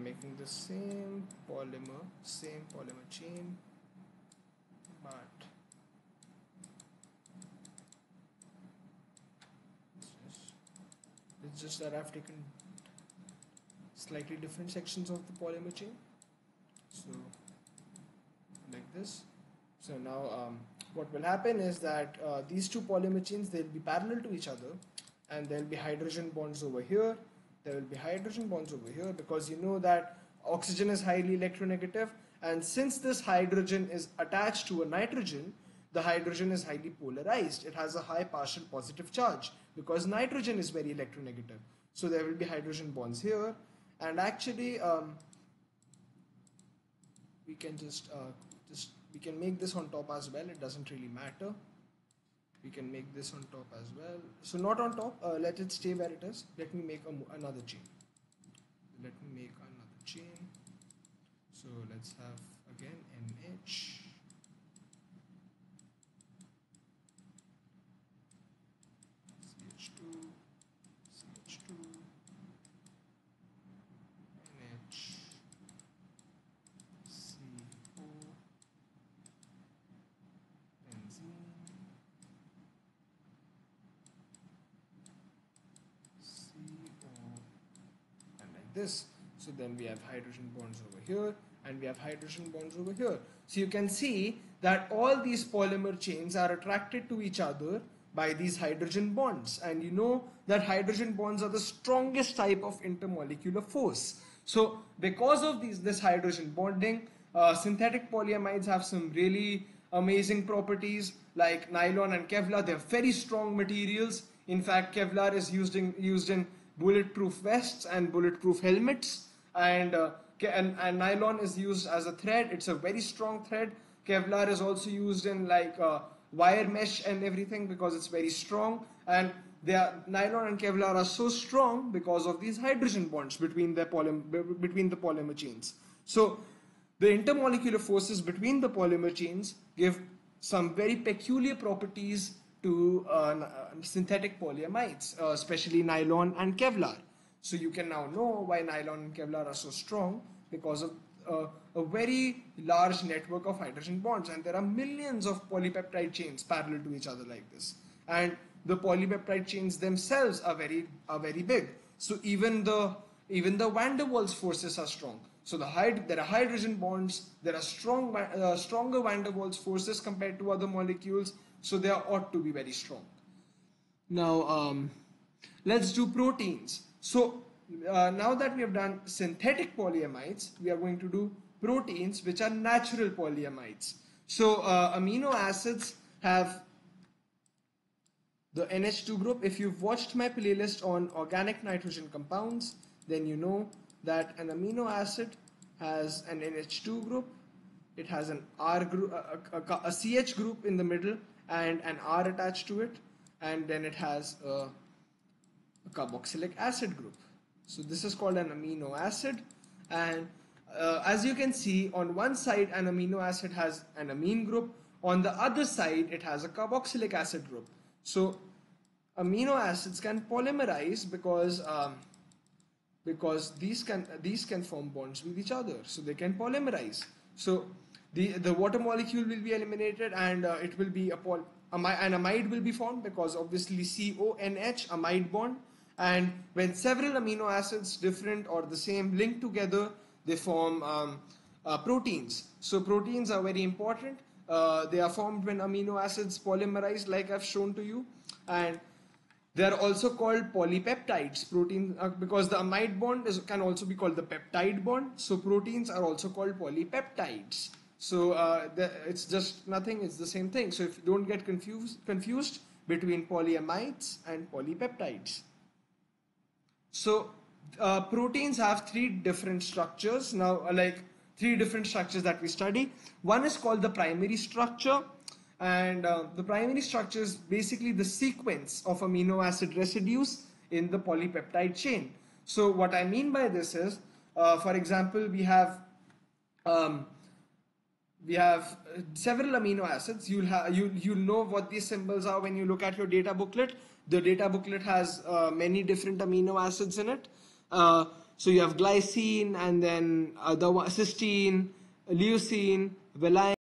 I'm making the same polymer same polymer chain but it's just that I've taken slightly different sections of the polymer chain. So like this. So now um, what will happen is that uh, these two polymer chains they'll be parallel to each other and there'll be hydrogen bonds over here there will be hydrogen bonds over here because you know that oxygen is highly electronegative and since this hydrogen is attached to a nitrogen the hydrogen is highly polarized. It has a high partial positive charge because nitrogen is very electronegative. So there will be hydrogen bonds here. And actually um, we can just uh, just we can make this on top as well. It doesn't really matter we can make this on top as well. So not on top uh, let it stay where it is. Let me make a, another chain. Let me make another chain. So let's have again This. So then we have hydrogen bonds over here and we have hydrogen bonds over here. So you can see that all these polymer chains are attracted to each other by these hydrogen bonds and you know that hydrogen bonds are the strongest type of intermolecular force. So because of these this hydrogen bonding uh, synthetic polyamides have some really amazing properties like nylon and Kevlar they're very strong materials in fact Kevlar is used in used in bulletproof vests and bulletproof helmets. And, uh, and, and nylon is used as a thread. It's a very strong thread. Kevlar is also used in like uh, wire mesh and everything because it's very strong. And are, nylon and kevlar are so strong because of these hydrogen bonds between the polymer between the polymer chains. So the intermolecular forces between the polymer chains give some very peculiar properties to uh, uh, synthetic polyamides, uh, especially nylon and Kevlar. So you can now know why nylon and Kevlar are so strong because of uh, a very large network of hydrogen bonds and there are millions of polypeptide chains parallel to each other like this. And the polypeptide chains themselves are very are very big. So even the even the van der Waals forces are strong so the hyd- there are hydrogen bonds there are strong uh, stronger van der Waals forces compared to other molecules so they ought to be very strong. Now, um, let's do proteins. So uh, now that we have done synthetic polyamides, we are going to do proteins which are natural polyamides. So uh, amino acids have the NH2 group. If you've watched my playlist on organic nitrogen compounds, then you know that an amino acid has an NH2 group. It has an R group, a, a, a, CH group in the middle, and an R attached to it and then it has a, a carboxylic acid group. So this is called an amino acid and uh, as you can see on one side an amino acid has an amine group on the other side it has a carboxylic acid group. So amino acids can polymerize because um, because these can these can form bonds with each other. So they can polymerize. So the the water molecule will be eliminated and uh, it will be a poly, an amide will be formed because obviously CONH amide bond. And when several amino acids different or the same link together they form um, uh, proteins. So proteins are very important. Uh, they are formed when amino acids polymerize like I've shown to you. And they are also called polypeptides protein uh, because the amide bond is, can also be called the peptide bond so proteins are also called polypeptides so uh, the, it's just nothing, it's the same thing. So if you don't get confused, confused between polyamides and polypeptides. So uh, proteins have three different structures. Now, uh, like three different structures that we study. One is called the primary structure. And uh, the primary structure is basically the sequence of amino acid residues in the polypeptide chain. So what I mean by this is, uh, for example, we have um, we have several amino acids. You'll have you you know what these symbols are when you look at your data booklet. The data booklet has uh, many different amino acids in it. Uh, So you have glycine and then uh, the cysteine, leucine, valine.